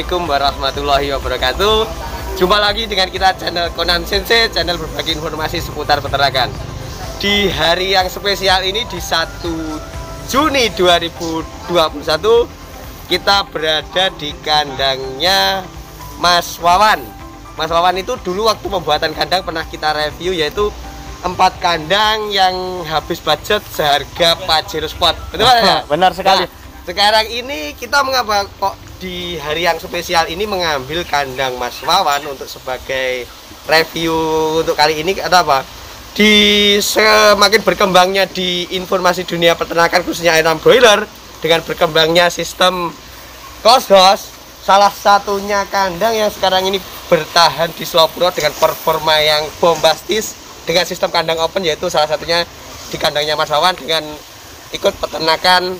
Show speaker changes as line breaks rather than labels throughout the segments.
Assalamualaikum warahmatullahi wabarakatuh. Jumpa lagi dengan kita channel Conan Sensei Channel berbagi informasi seputar peternakan. Di hari yang spesial ini di 1 Juni 2021 Kita berada di kandangnya Mas Wawan. Mas Wawan itu dulu waktu pembuatan kandang pernah kita review yaitu empat kandang yang habis budget seharga Pajero Spot betul ya?
benar sekali.
Nah, sekarang ini kita mengapa kok di hari yang spesial ini mengambil kandang Mas Wawan untuk sebagai review untuk kali ini ada apa? Di semakin berkembangnya di informasi dunia peternakan khususnya ayam broiler dengan berkembangnya sistem closed house salah satunya kandang yang sekarang ini bertahan di Slowbro dengan performa yang bombastis dengan sistem kandang open yaitu salah satunya di kandangnya Mas Wawan dengan ikut peternakan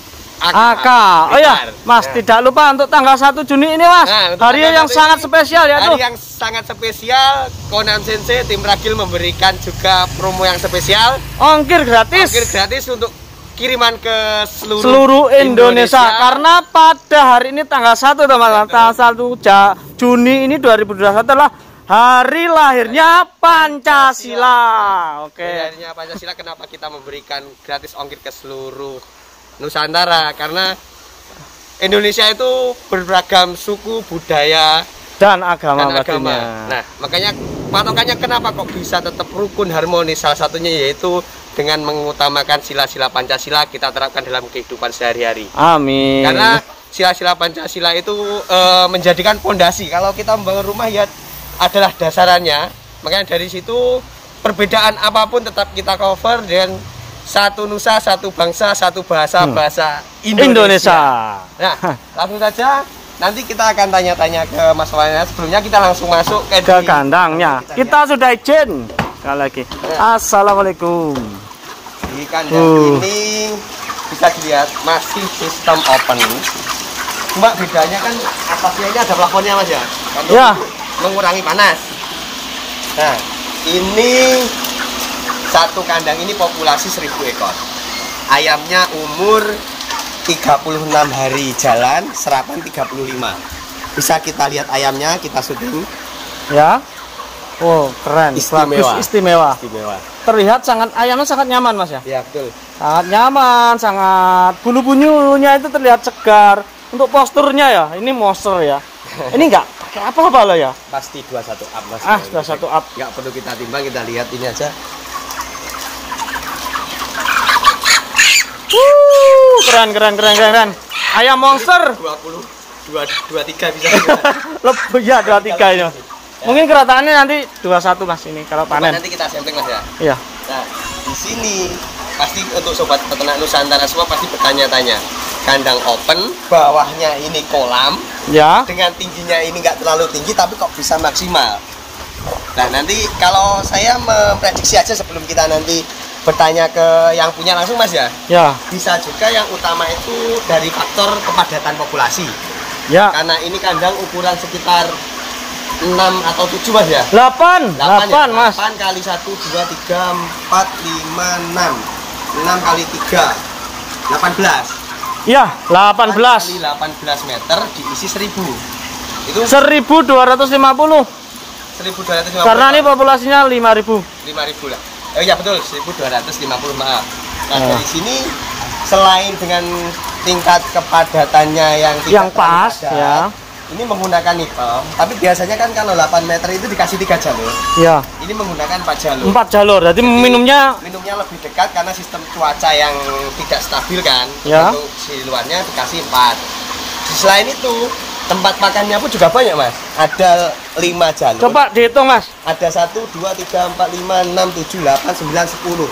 AK. Oh ya, Mas,
Nah.
tidak lupa untuk tanggal 1 Juni ini, Mas.
Nah,
hari yang sangat
ini,
spesial ya
Hari
tuh.
yang sangat spesial Conan Sensei tim Ragil memberikan juga promo yang spesial
Ongkir gratis.
Ongkir gratis untuk kiriman ke seluruh,
seluruh Indonesia. karena pada hari ini tanggal 1 teman-teman tanggal 1 Ja- Juni ini 2021 adalah hari lahirnya Pancasila. Oke.
Akhirnya Pancasila kenapa kita memberikan gratis ongkir ke seluruh Nusantara karena Indonesia itu beragam suku budaya
Dan agama
dan agama. Nah, makanya patokannya kenapa kok bisa tetap rukun harmonis salah satunya yaitu dengan mengutamakan sila-sila Pancasila kita terapkan dalam kehidupan sehari-hari.
Amin.
Karena sila-sila Pancasila itu eh, menjadikan pondasi. Kalau kita membangun rumah ya adalah dasarannya. Makanya dari situ perbedaan apa pun tetap kita cover dengan satu nusa, satu bangsa, satu bahasa,
Hmm.
bahasa
Indonesia.
Indonesia. Nah, langsung saja nanti kita akan tanya-tanya ke Mas Wana. Sebelumnya kita langsung masuk ke,
ke
di-
kandangnya. Kita sudah izin. Sekali lagi. Assalamualaikum.
Di kandang
Uh.
ini bisa dilihat masih sistem open. Cuma bedanya kan atasnya ini ada plafonnya mas ya. Untuk
Ya.
Mengurangi panas. Nah, ini satu kandang ini populasi 1000 ekor. Ayamnya umur 36 hari jalan, serapan 35. Bisa kita lihat ayamnya, kita syuting
Ya. Oh, keren.
Istimewa.
Bagus, istimewa.
istimewa.
Terlihat sangat ayamnya sangat nyaman, Mas ya.
Ya betul.
Sangat nyaman, sangat bulu-bulunya itu terlihat segar. Untuk posturnya ya, ini monster ya. Ini enggak pakai apa-apa loh ya.
Pasti 21 up mas.
Ah, sudah satu up.
nggak perlu kita timbang kita lihat ini aja
keren keren keren keren. Ayam monster.
20 dua dua tiga bisa
Lebih ya 23 ini. Mas. Mungkin kerataannya nanti 21 Mas ini kalau panen.
nanti kita sampling mas ya
Iya.
nah di sini pasti untuk sobat peternak Nusantara semua pasti bertanya-tanya kandang open bawahnya ini kolam
Ya.
dengan tingginya ini nggak terlalu tinggi tapi kok bisa maksimal nah nanti kalau saya memprediksi aja sebelum kita nanti bertanya ke yang punya langsung mas ya
Ya.
bisa juga yang utama itu dari faktor kepadatan populasi
Ya.
karena ini kandang ukuran sekitar 6 atau 7 mas ya
8,
8,
8 Mas.
8 kali 1, 2, 3, 4, 5, 6 6 kali 3 18
Ya, 18.
kali 18 meter diisi 1000 itu
1250.
1250
Karena ini populasinya 5000.
5000 lah oh iya betul 1250 maaf nah
Ya.
dari sini selain dengan tingkat kepadatannya yang tidak
Yang pas
padat,
ya.
ini menggunakan nipel tapi biasanya kan kalau 8 meter itu dikasih tiga jalur
Ya.
ini menggunakan 4 jalur
Empat jalur. Jadi minumnya
minumnya lebih dekat karena sistem cuaca yang tidak stabil kan
Ya.
untuk si luarnya dikasih 4 selain itu tempat makannya pun juga banyak mas. Ada 5 jalur.
Coba dihitung Mas.
ada 1, 2, 3, 4, 5, 6, 7, 8, 9, 10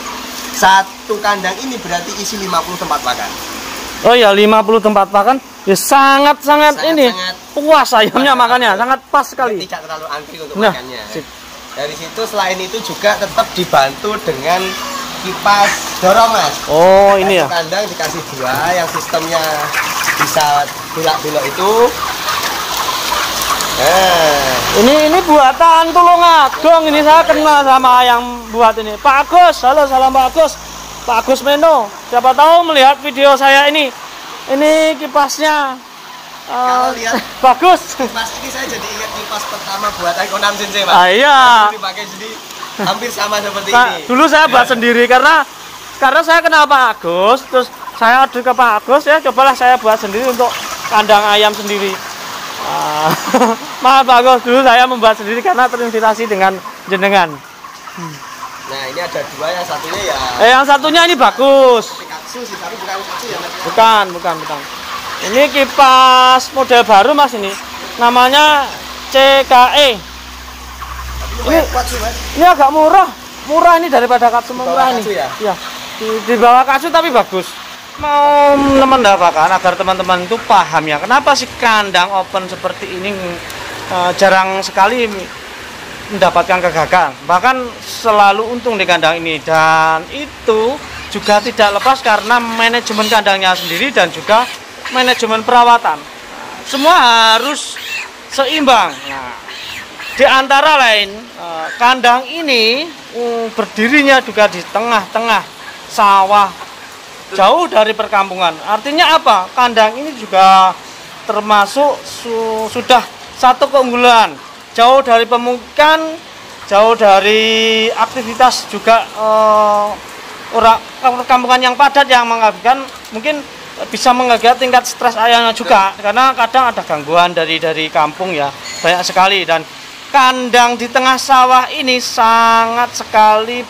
satu kandang ini berarti isi 50 tempat makan.
Oh ya 50 tempat makan. Ya sangat-sangat ini
Sangat-sangat
puas ayamnya makannya. sangat pas sekali.
tidak terlalu antri untuk
Nah,
makannya.
sip.
dari situ selain itu juga tetap dibantu dengan kipas dorong mas
Oh ini ya.
Kandang dikasih dua yang sistemnya bisa belak-belok itu nah
Ini ini buatan Tulungagung ini saya kenal sama yang buat ini. Pak Agus, halo salam Pak Agus. Pak Agus Meno. Siapa tahu melihat video saya ini. Ini kipasnya
Kalau lihat
bagus.
kipas ini saya jadi ingat kipas pertama buatan Konam Sensei, Pak.
Ah, iya.
Dipakai jadi hampir sama seperti
Nah,
ini.
dulu saya buat sendiri karena karena saya kenal Pak Agus, terus saya order ke Pak Agus ya, cobalah saya buat sendiri untuk kandang ayam sendiri. Ah, maaf Pak Agus, dulu saya membuat sendiri karena terinspirasi dengan jenengan.
Nah, ini ada dua yang satunya ya
Eh, yang satunya ini bagus.
Tapi bukan ya.
Bukan, bukan, bukan. Ini kipas model baru Mas ini. Namanya CKE.
Mas.
Ini agak murah. Murah ini daripada Katsu murah ini.
Ya?
Iya. Di, di bawah Katsu tapi bagus. Mau mendapatkan agar teman-teman itu paham ya kenapa sih kandang open seperti ini eh, jarang sekali mendapatkan kegagalan. Bahkan selalu untung di kandang ini dan itu juga tidak lepas karena manajemen kandangnya sendiri dan juga manajemen perawatan. Semua harus seimbang. Nah, di antara lain eh, kandang ini mm, berdirinya juga di tengah-tengah sawah jauh dari perkampungan. Artinya apa? Kandang ini juga termasuk su- sudah satu keunggulan jauh dari pemukiman, jauh dari aktivitas juga eh, orang perkampungan yang padat yang mengakibatkan mungkin bisa mengakibatkan tingkat stres ayamnya juga karena kadang ada gangguan dari dari kampung ya banyak sekali dan kandang di tengah sawah ini sangat sekali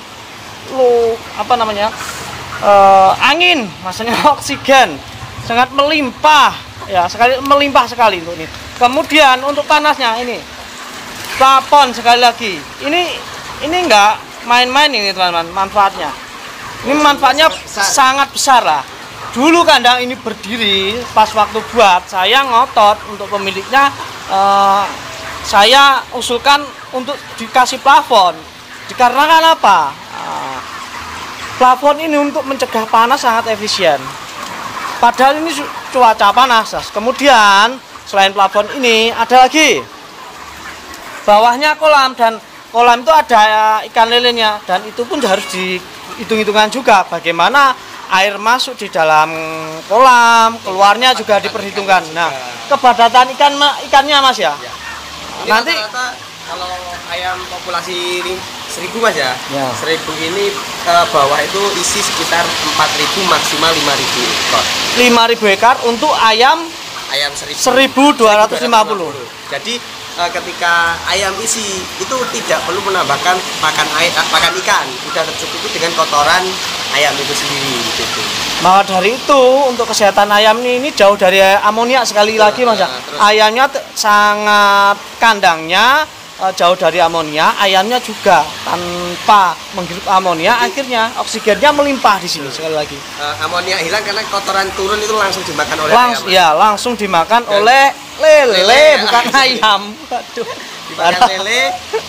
lo apa namanya eh, angin maksudnya oksigen sangat melimpah ya sekali melimpah sekali untuk ini. Kemudian untuk panasnya ini plafon sekali lagi. Ini ini enggak main-main ini teman-teman manfaatnya. Ini manfaatnya sangat besar lah. Dulu kandang ini berdiri pas waktu buat saya ngotot untuk pemiliknya eh, saya usulkan untuk dikasih plafon. Dikarenakan apa? Eh, plafon ini untuk mencegah panas sangat efisien. Padahal ini cuaca panas kemudian selain plafon ini ada lagi. Bawahnya kolam dan kolam itu ada eh, ikan lelenya dan itu pun harus dihitung-hitungan juga bagaimana air masuk di dalam kolam keluarnya juga diperhitungkan. Nah kepadatan ikan ikannya mas ya
Ya. Ini
Nanti-
kalau ayam populasi ini seribu mas ya,
Ya.
seribu ini ke bawah itu isi sekitar 4000 maksimal 5000 ekor
5000 ekar untuk ayam
ayam seribu
1250
jadi eh, ketika ayam isi itu tidak perlu menambahkan pakan air eh, pakan ikan. Sudah tercukupi dengan kotoran ayam itu sendiri gitu.
Maka dari itu untuk kesehatan ayam ini, ini jauh dari amoniak sekali lagi mas. ya. Ayamnya sangat kandangnya jauh dari amonia, ayamnya juga tanpa menghirup amonia, akhirnya oksigennya melimpah di sini sekali lagi.
Amonia hilang karena kotoran turun itu langsung dimakan oleh
Langs
ayam
ya langsung dimakan
Dan-
oleh lele,
Lele,
bukan ayam. Waduh.
dimakan lele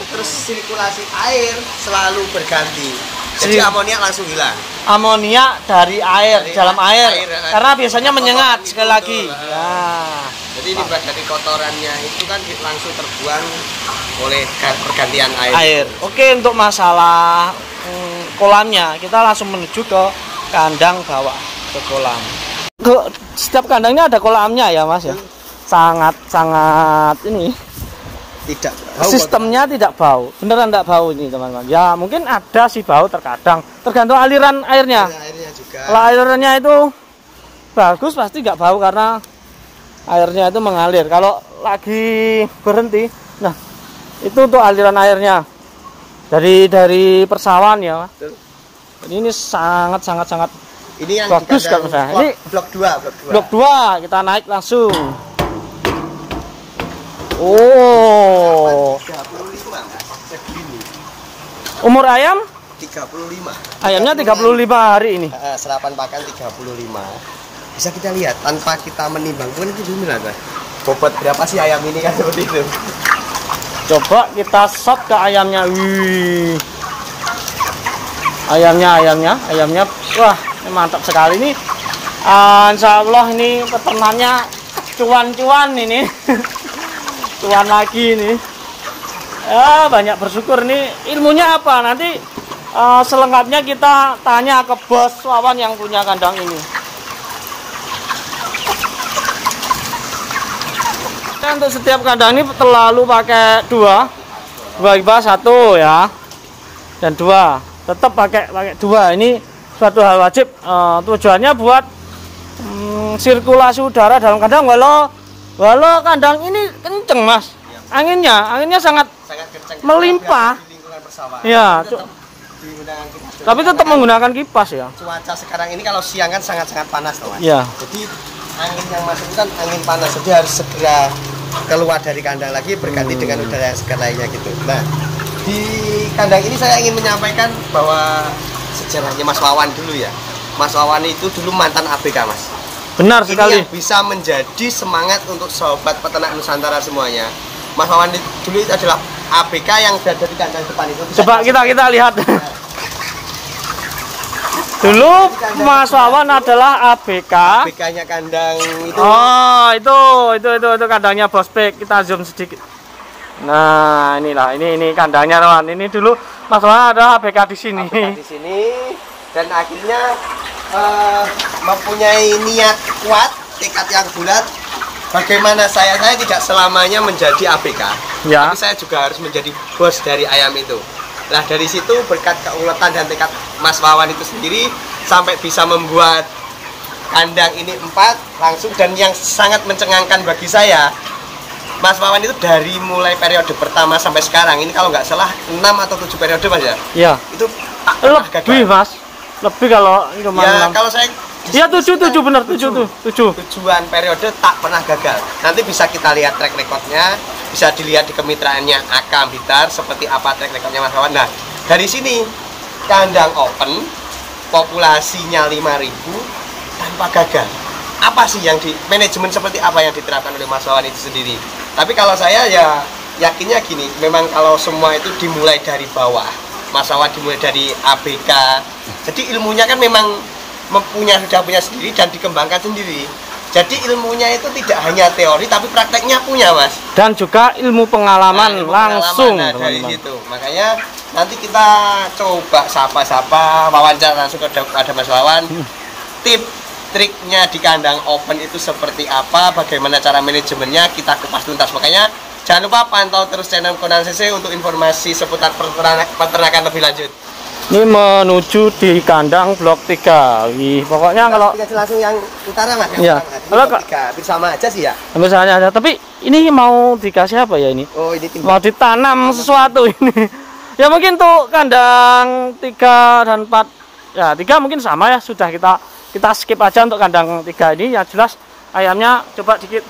terus sirkulasi air selalu berganti jadi amonia langsung hilang
amonia dari air,
Dari
dalam air.
air.
Karena biasanya menyengat sekali
itu,
lagi. Ya.
jadi ini dari kotorannya itu kan langsung terbuang oleh ga- pergantian air,
air. Oke untuk masalah mm, kolamnya kita langsung menuju ke kandang bawah ke kolam. Ke setiap kandangnya ada kolamnya ya mas ya. Sangat sangat ini
tidak
sistemnya tidak bau. Beneran tidak bau ini teman-teman. Ya mungkin ada sih bau terkadang. Tergantung aliran airnya.
Airnya juga
Kalau airnya itu bagus pasti nggak bau karena airnya itu mengalir. Kalau lagi berhenti, nah itu untuk aliran airnya dari dari persawahan ya. Mas.
Betul.
Ini sangat sangat sangat
ini yang
Bagus kan,
blok,
Ini-
blok 2 blok 2
blok 2 kita naik langsung. Oh,
35 Mas. segini
umur ayam
35
ayamnya 35 hari ini.
Eh, serapan pakan 35 bisa kita lihat tanpa kita menimbang pun itu lah Mas. bobot berapa sih ayam ini kan seperti itu
Coba kita shot ke ayamnya. Wih. Ayamnya, ayamnya, ayamnya. Wah, ini mantap sekali ini. Ah, insya Allah ini peternaknya cuan-cuan ini. cuan lagi ini. Ya, banyak bersyukur nih. Ilmunya apa? Nanti ah, selengkapnya kita tanya ke bos Wawan yang punya kandang ini. Kan untuk setiap kandang ini terlalu pakai dua, dua ibas satu ya, dan dua. Tetap pakai pakai dua. Ini suatu hal wajib. Eh, tujuannya buat hmm, sirkulasi udara dalam kandang. Walau walau kandang ini kenceng mas, anginnya anginnya sangat
sangat kencang
Melimpah.
di lingkungan persawahan
Ya,
tetap kipas.
tapi tetap menggunakan kipas ya.
cuaca sekarang ini kalau siang kan sangat-sangat panas loh Mas.
Ya.
jadi angin yang masuk itu kan angin panas jadi harus segera keluar dari kandang lagi berganti
Hmm.
dengan udara yang segar lainnya gitu nah di kandang ini saya ingin menyampaikan bahwa sejarahnya Mas Wawan dulu ya Mas Wawan itu dulu mantan ABK Mas
Benar
ini
sekali.
yang bisa menjadi semangat untuk sobat peternak Nusantara semuanya Mas Wawan dulu itu adalah ABK yang berada di kandang depan itu
Coba kita kita lihat. Dulu Mas Wawan adalah ABK.
ABK-nya kandang itu
Oh, itu itu itu itu kandangnya Bospek. Kita zoom sedikit. Nah, inilah ini ini kandangnya teman. Ini dulu Mas Wawan ada ABK di sini.
ABK di sini dan akhirnya eh, mempunyai niat kuat, tekad yang bulat. Bagaimana saya saya tidak selamanya menjadi ABK,
Ya.
tapi saya juga harus menjadi bos dari ayam itu. Nah dari situ berkat keuletan dan tekad Mas Wawan itu sendiri sampai bisa membuat kandang ini empat langsung dan yang sangat mencengangkan bagi saya Mas Wawan itu dari mulai periode pertama sampai sekarang ini kalau nggak salah 6 atau 7 periode mas ya
Ya.
itu tak pernah gagal.
Lebih, Mas. Lebih kalau cuma
ya kalau saya
Iya, tujuh, tujuh benar, tujuh tuh, tujuh.
tujuan periode tak pernah gagal. Nanti bisa kita lihat track recordnya bisa dilihat di kemitraannya Akam Bitar seperti apa track recordnya Mas Wawan nah dari sini kandang open populasinya 5000 tanpa gagal. Apa sih yang di manajemen seperti apa yang diterapkan oleh Mas Wawan itu sendiri? Tapi kalau saya ya yakinnya gini memang kalau semua itu dimulai dari bawah Mas Wawan dimulai dari ABK jadi ilmunya kan memang mempunyai sudah punya sendiri dan dikembangkan sendiri. Jadi ilmunya itu tidak hanya teori tapi prakteknya punya mas.
Dan juga ilmu pengalaman
Nah, ilmu
langsung,
pengalaman, nah, dari
teman-teman.
situ. Makanya nanti kita coba sapa-sapa wawancara langsung ada Mas Wawan.
Hmm.
tip triknya di kandang open itu seperti apa bagaimana cara manajemennya kita kupas tuntas. Makanya jangan lupa pantau terus channel Konan CC untuk informasi seputar peternak- peternakan lebih lanjut
Ini menuju di kandang blok 3. Wih, pokoknya kalau
kita langsung yang utara mas
Iya. Kalau
hampir sama aja sih ya
misalnya ada, tapi ini mau dikasih apa ya ini?
oh ini tim
Mau ditanam sesuatu ini. Ya mungkin tuh kandang 3 dan 4 ya 3 mungkin sama ya sudah kita kita skip aja untuk kandang 3 ini ya jelas ayamnya coba dikit.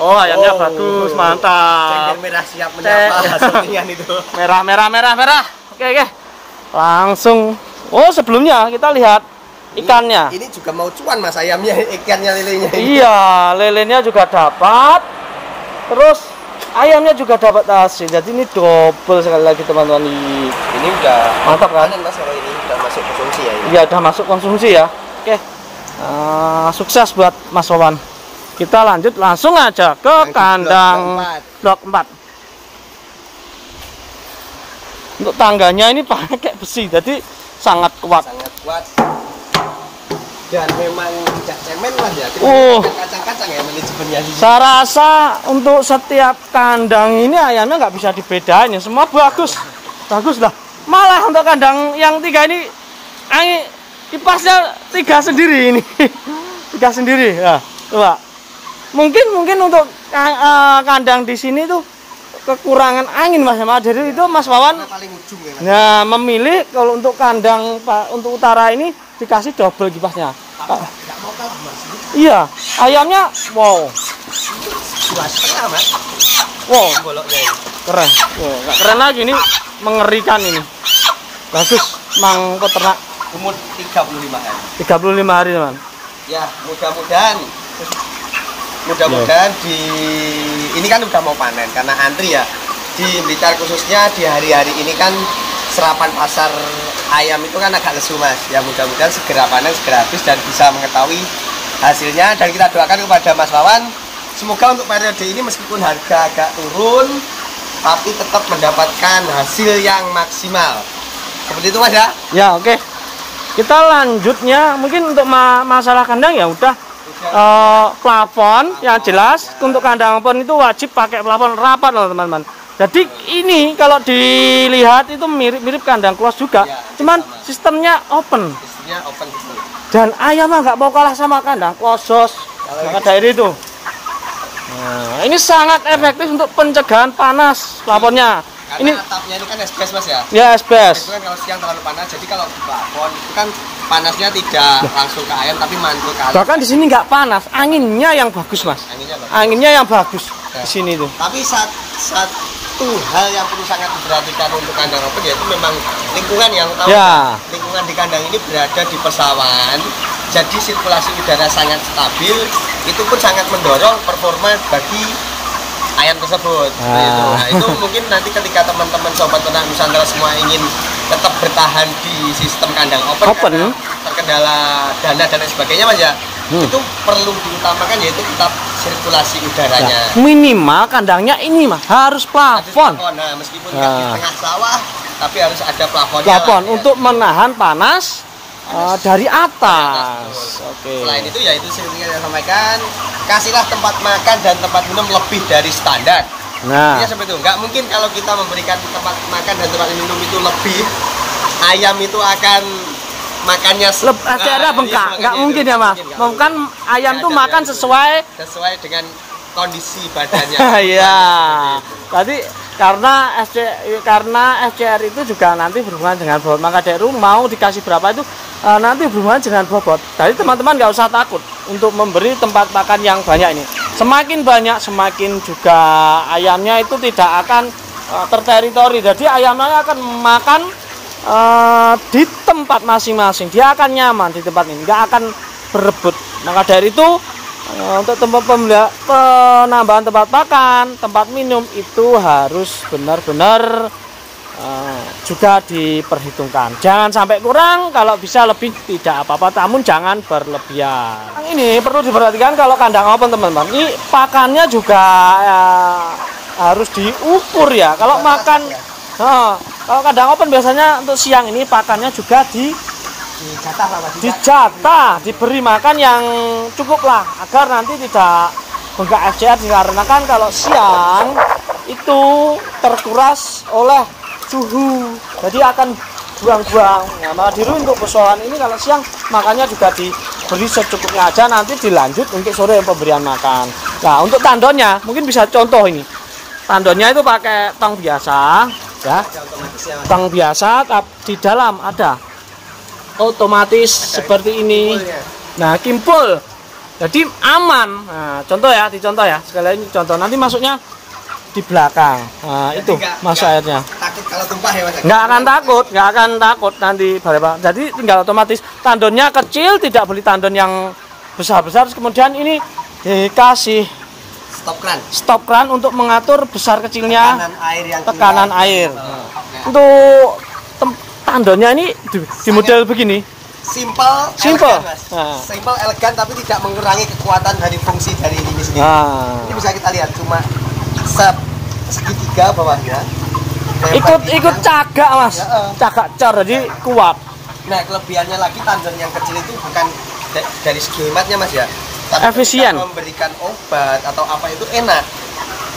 Oh, ayamnya
Oh.
bagus, mantap.
Cengkir merah siap menyapa
Cek.
itu.
Merah merah merah merah. Oke oke. Langsung. Oh sebelumnya kita lihat ikannya.
ini juga mau cuan mas ayamnya ikannya lelenya ini.
Iya lelenya juga dapat. Terus ayamnya juga dapat hasil. Jadi ini double sekali lagi teman-teman.
Ini udah
mantap kan?
mas kalau ini udah masuk konsumsi ya ini.
Iya udah masuk konsumsi ya. Oke. Ah, sukses buat Mas Wawan kita lanjut langsung aja ke
blok
kandang blok 4 untuk tangganya ini pakai besi jadi sangat kuat
sangat kuat dan memang tidak cemen mas ya
Oh.
kacang-kacang ya manajemennya.
Saya rasa untuk setiap kandang ini ayamnya nggak bisa dibedain ya. Semua bagus, bagus lah. Malah untuk kandang yang tiga ini, angin kipasnya tiga sendiri ini, tiga sendiri ya. Coba. Mungkin mungkin untuk eh, kandang di sini tuh kekurangan angin mas ya. Jadi itu Mas Wawan
paling ujung ya mas
Nah, memilih kalau untuk kandang Pak untuk utara ini dikasih double kipasnya.
Mau kalah mas
Iya, ayamnya wow,
dua setengah mas
wow,
boloknya
keren. Wow, keren lagi ini mengerikan ini. Bagus, mang peternak
umur 35 hari
35 hari teman.
ya mudah-mudahan mudah-mudahan di ini kan udah mau panen karena antri ya. Di Blitar khususnya di hari-hari ini kan serapan pasar ayam itu kan agak lesu mas. Ya mudah-mudahan segera panen segera habis dan bisa mengetahui hasilnya. Dan kita doakan kepada Mas Wawan semoga untuk periode ini meskipun harga agak turun tapi tetap mendapatkan hasil yang maksimal. Seperti itu mas ya?
Ya oke. Kita lanjutnya mungkin untuk ma- masalah kandang ya udah eh, plafon yang jelas untuk kandang open itu wajib pakai plafon rapat loh teman-teman. Jadi ini kalau dilihat itu mirip-mirip kandang close juga,
Ya,
cuman
sama.
sistemnya open.
Istrinya open gitu.
Dan ayam nggak mau kalah sama kandang
Kalau
maka dari itu. Nah, ini sangat efektif untuk pencegahan panas plafonnya.
Karena
Ini
atapnya ini kan SBS mas ya.
ya SBS.
Itu kan kalau siang terlalu panas, jadi kalau di plafon itu kan panasnya tidak langsung ke ayam tapi mantul ke atas.
Bahkan di sini nggak panas, anginnya yang bagus mas.
Anginnya bagus.
Anginnya yang bagus di sini tuh.
Tapi saat satu hal yang perlu sangat diperhatikan untuk kandang open yaitu memang lingkungan yang tahu
Ya.
lingkungan di kandang ini berada di pesawan jadi sirkulasi udara sangat stabil itu pun sangat mendorong performa bagi ayam tersebut
Ah.
Gitu. nah itu mungkin nanti ketika teman-teman sobat ternak Nusantara semua ingin tetap bertahan di sistem kandang open,
Open.
terkendala dana dan lain sebagainya mas ya
Hmm.
itu perlu diutamakan yaitu tetap sirkulasi udaranya
Ya, minimal kandangnya ini mah harus
harus
plafon.
plafon. Nah, meskipun nggak di
Nah.
tengah sawah, tapi harus ada plafonnya.
Plafon
lah, ya.
untuk menahan panas uh, dari atas. Oke.
Selain itu ya itu sering saya sampaikan, kasihlah tempat makan dan tempat minum lebih dari standar.
Nah,
Iya seperti itu. Nggak mungkin kalau kita memberikan tempat makan dan tempat minum itu lebih, ayam itu akan makannya
Leb,
Nah,
bengkak,
iya,
nggak
makanya
mungkin
itu.
ya mas.
Nggak
Mungkin ayam
Nggak
tuh
ada
makan sesuai
sesuai dengan kondisi badannya.
Iya. Tadi karena SC karena SCR itu juga nanti berhubungan dengan bobot. Maka Deru mau dikasih berapa itu eh, nanti berhubungan dengan bobot. Jadi teman-teman nggak usah takut untuk memberi tempat makan yang banyak ini. Semakin banyak semakin juga ayamnya itu tidak akan eh, terteritori. Jadi ayamnya akan makan eh, di tempat masing-masing. Dia akan nyaman di tempat ini, nggak akan berebut. Maka dari itu eh, untuk tempat pembela- penambahan tempat makan, tempat minum itu harus benar-benar eh, juga diperhitungkan. Jangan sampai kurang, kalau bisa lebih tidak apa-apa, namun jangan berlebihan. Ini perlu diperhatikan kalau kandang open teman-teman. Ini pakannya juga eh, harus diukur ya. Kalau makan Nah, kalau kandang open biasanya untuk siang ini pakannya juga di
Dijatah lah Mas.
dijatah, diberi makan yang cukup lah agar nanti tidak bengkak FCR dikarenakan kalau siang itu terkuras oleh suhu. Jadi akan buang-buang. Nah maka diri untuk persoalan ini kalau siang makannya juga diberi secukupnya aja nanti dilanjut untuk sore pemberian makan. Nah untuk tandonnya mungkin bisa contoh ini. Tandonnya itu pakai tong biasa ya.
Ya
tong biasa di dalam ada otomatis seperti ini
Kimpulnya.
nah kimpul jadi aman nah, contoh ya dicontoh ya sekali lagi contoh nanti masuknya di belakang nah
Jadi
itu masuk airnya
Takut kalau tumpah ya Mas.
nggak akan takut nggak akan takut nanti berapa jadi tinggal otomatis tandonnya kecil tidak beli tandon yang besar-besar Terus kemudian ini dikasih
Stop kran.
stop kran untuk mengatur besar kecilnya
Tekanan air yang
tekanan
keluar.
air.
Oh, nah.
untuk tandonnya ini di, di model begini
simple,
Simple.
elegan, Mas.
Nah.
Simple, elegan tapi tidak mengurangi kekuatan dari fungsi dari ini sendiri.
nah
Ini bisa kita lihat cuma se segitiga bawahnya.
Ikut ikut cagak mas
Ya, eh.
cagak cor jadi kuat
Nah, kelebihannya lagi tandon yang kecil itu bukan da- dari segi hematnya Mas ya. Tapi
Efisien.
memberikan obat atau apa itu enak.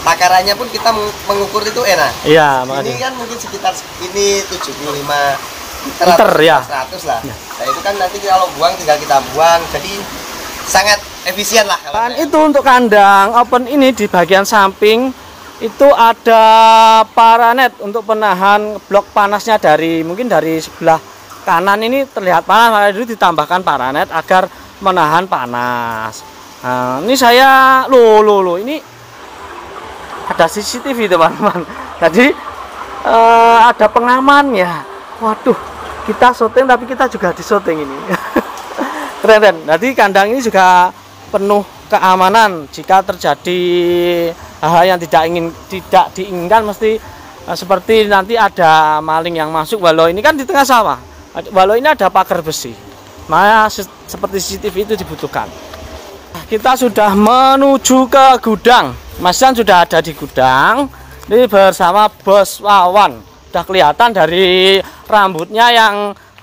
Takarannya pun kita meng- mengukur itu enak.
iya
Ini
makanya
kan mungkin sekitar ini 75 liter,
Liter, ya.
100 lah. Nah, itu kan nanti kalau buang tinggal kita buang. Jadi sangat efisien lah kalau saya.
itu untuk kandang open ini di bagian samping itu ada paranet untuk penahan blok panasnya dari mungkin dari sebelah kanan ini terlihat panas maka itu ditambahkan paranet agar menahan panas. Nah, ini saya lo lo lo ini ada CCTV teman-teman. Jadi eh, ada pengamannya. Waduh, kita syuting tapi kita juga di syuting ini. keren keren. Jadi kandang ini juga penuh keamanan jika terjadi hal-hal yang tidak ingin tidak diinginkan mesti eh, seperti nanti ada maling yang masuk walau ini kan di tengah sawah walau ini ada pagar besi maka se- seperti CCTV itu dibutuhkan kita sudah menuju ke gudang Mas Jan sudah ada di gudang. Ini bersama Bos Wawan. Sudah kelihatan dari rambutnya yang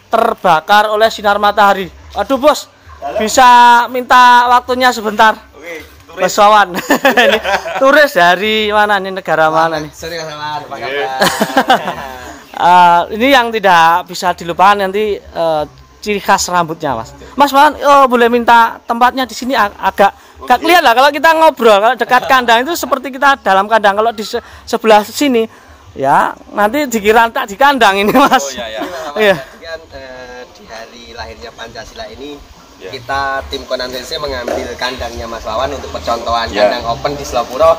terbakar oleh sinar matahari. Aduh bos. Bisa minta waktunya sebentar?
Oke,
Mas Wawan. Ini turis dari mana nih? Negara mana nih?
Sorry Mas Wawan, apa kabar?
Eh, ini yang tidak bisa dilupakan nanti eh, ciri khas rambutnya mas. Mas Wawan eh, boleh minta tempatnya di sini ag- agak agak kelihatan lah kalau kita ngobrol kalau dekat kandang itu seperti kita dalam kandang kalau di se- sebelah sini ya nanti dikira tak di kandang ini mas
Oh iya ya.
Iya.
jadi kan eh, di hari lahirnya Pancasila ini
Ya.
kita tim Conan Sensei mengambil kandangnya Mas Wawan untuk percontohan
Ya.
kandang open di Selopuro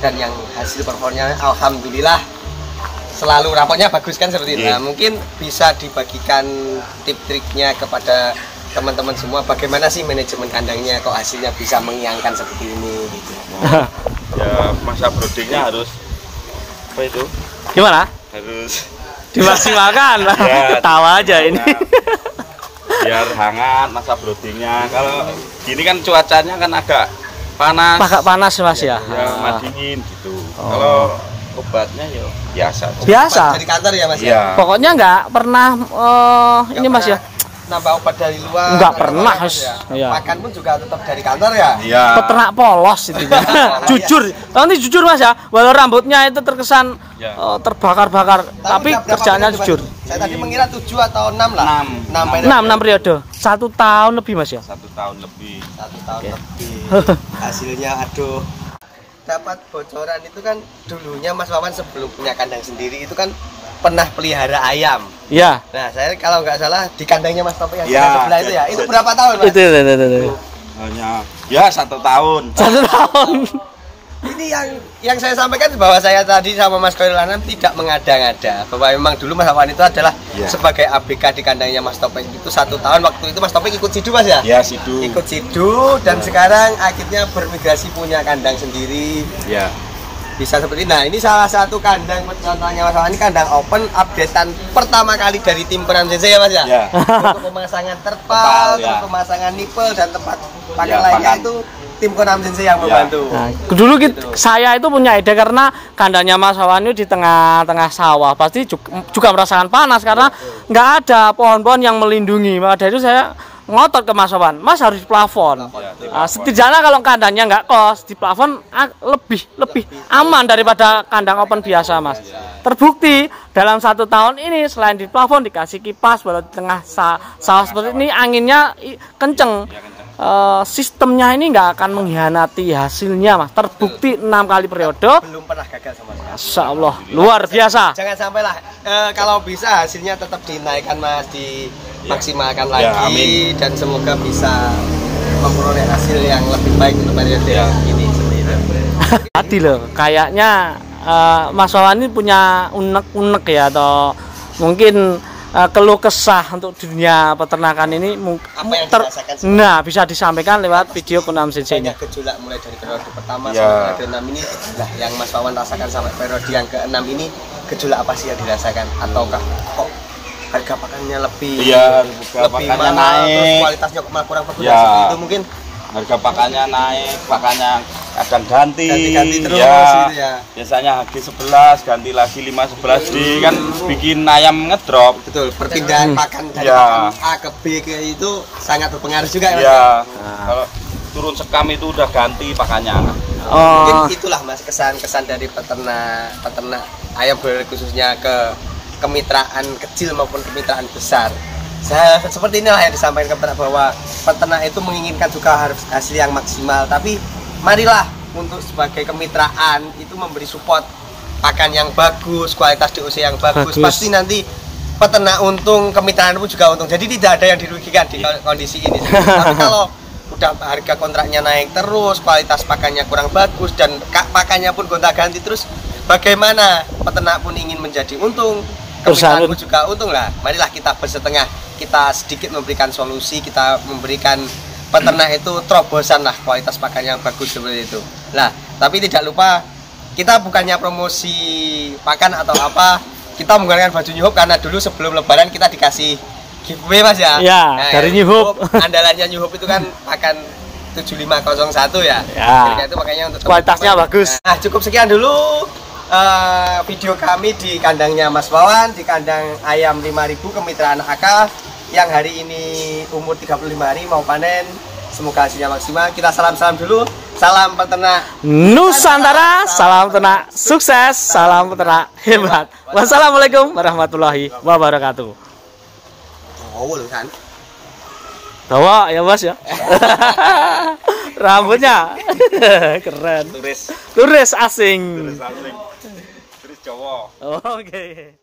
dan yang hasil performanya alhamdulillah selalu rapotnya bagus kan seperti itu.
Iya.
Nah, mungkin bisa dibagikan tip-triknya kepada teman-teman semua bagaimana sih manajemen kandangnya kok hasilnya bisa mengiangkan seperti ini gitu.
Ya masa broodingnya harus apa itu?
gimana
Harus
dimaksimalkan
Ya,
tawa aja ini
biar hangat masa broodingnya. Kalau gini kan cuacanya kan agak panas.
agak panas mas ya,
Ya,
Ah.
mah dingin gitu.
Oh.
Kalau obatnya ya biasa.
biasa
Dari kantor ya Mas ya?
Iya.
pokoknya nggak pernah
Nggak
ini mas ya
pernah nambah obat dari luar
Nggak
atau
pernah,
ya?
Iya.
makan pun juga tetap dari kantor ya
Iya.
peternak polos itu jujur nanti jujur mas ya walau rambutnya itu terkesan
Ya.
eh, terbakar-bakar tapi
periode, Mas?
jujur
saya tadi mengira 7 atau 6 lah
Enam.
6 periode.
enam enam periode satu tahun lebih mas ya
Satu tahun lebih.
satu tahun
Oke.
lebih hasilnya aduh dapat bocoran itu kan dulunya Mas Wawan sebelum punya kandang sendiri itu kan pernah pelihara ayam
ya
nah saya kalau nggak salah di kandangnya Mas Topik yang
Ya,
sebelah itu ya itu
jadi-
berapa tahun Mas?
itu itu itu, itu, itu.
Hanya ya satu tahun.
satu tahun
ini yang yang saya sampaikan bahwa saya tadi sama Mas Koirul Anam tidak mengada-ngada bahwa memang dulu Mas Wawan itu adalah
Ya.
sebagai ABK di kandangnya Mas Topik itu satu tahun waktu itu Mas Topik ikut sidu Mas ya
Ya sidu.
ikut sidu dan sekarang akhirnya bermigrasi punya kandang sendiri
Ya.
Bisa seperti nah ini salah satu kandang contohnya Mas ini kandang open updatean pertama kali dari tim Peram Sensei ya Mas ya
Ya.
untuk pemasangan terpal,
Terpal, ya.
pemasangan nipel dan tempat pakan
Ya,
lainnya
pakan.
itu tim Konam Sensei yang
Ya.
membantu
Nah, dulu kit- saya itu punya ide karena kandangnya Mas Wawan itu di tengah-tengah sawah pasti juga, juga merasakan panas karena nggak ada pohon-pohon yang melindungi maka dari itu saya ngotot ke Mas Wawan Mas harus di plafon.
Ya,
Nah, setidaknya kalau kandangnya nggak kos di plafon ah, lebih lebih aman daripada kandang open biasa Mas. Terbukti dalam satu tahun ini selain di plafon dikasih kipas walau di tengah sa- sawah seperti ini anginnya kenceng. Eh, sistemnya ini nggak akan mengkhianati hasilnya mas. Terbukti enam kali periode.
Belum pernah gagal sama sekali.
Masya Allah. Luar biasa.
Jangan sampailah eh, kalau bisa hasilnya tetap dinaikkan mas dimaksimalkan
Ya,
lagi
amin.
dan semoga bisa memperoleh hasil yang lebih baik untuk periode
Ya.
ini seperti itu
tadi loh kayaknya eh, Mas Wawan ini punya unek-unek ya atau mungkin eh, keluh kesah untuk dunia peternakan ini
Apa yang dirasakan sih?
nah bisa disampaikan lewat video Kunam Sensei ini
banyak gejolak mulai dari periode pertama
Ya.
sampai periode enam ini lah yang Mas Wawan rasakan sampai periode yang ke-6 ini gejolak apa sih yang dirasakan ataukah kok harga pakannya lebih
Iya, harga
lebih
pakannya
mahal, terus
naik.
kualitasnya malah kurang bagus
Ya.
seperti itu mungkin
Harga pakannya naik, pakannya kadang ganti.
Ganti-ganti terus
ya.
gitu ya.
Biasanya HG 11 ganti lagi 5 11 di kan bikin ayam ngedrop.
betul perpindahan pakan dari
Ya.
pakan A ke B ke itu sangat berpengaruh juga Mas,
Ya. Kalau turun sekam itu udah ganti pakannya.
mungkin
oh
itulah mas kesan-kesan dari peternak peternak ayam broiler khususnya ke kemitraan kecil maupun kemitraan besar. Saya seperti inilah yang disampaikan ke peternak bahwa peternak itu menginginkan juga harus hasil yang maksimal. Tapi marilah untuk sebagai kemitraan itu memberi support pakan yang bagus kualitas DOC yang bagus,
Bagus.
pasti nanti peternak untung kemitraan pun juga untung. Jadi tidak ada yang dirugikan di kondisi ini. Tapi kalau udah harga kontraknya naik terus, kualitas pakannya kurang bagus dan ka- pakannya pun gonta-ganti terus bagaimana peternak pun ingin menjadi untung, pun juga untung lah. Marilah kita bersetengah, kita sedikit memberikan solusi, kita memberikan peternak itu terobosan lah kualitas pakan yang bagus seperti itu. Nah, tapi tidak lupa kita bukannya promosi pakan atau apa, kita menggunakan baju New Hope karena dulu sebelum lebaran kita dikasih giveaway Mas ya.
Ya, dari New Hope.
Andalannya New Hope itu kan pakan 7501 ya.
Ya.
Jadi itu makanya untuk
Kualitasnya
teman-teman.
bagus.
Nah, cukup sekian dulu eh, video kami di kandangnya Mas Wawan, di kandang ayam 5000 kemitraan AK. yang hari ini umur 35 hari mau panen. Semoga hasilnya maksimal. Kita salam-salam dulu. Salam peternak.
Nusantara, salam ternak sukses, salam peternak. hebat. Wassalamualaikum warahmatullahi wabarakatuh.
oh kan?
Bawa ya bos ya. Rambutnya keren.
turis
Turis asing.
turis asing turis Jawa
Oke.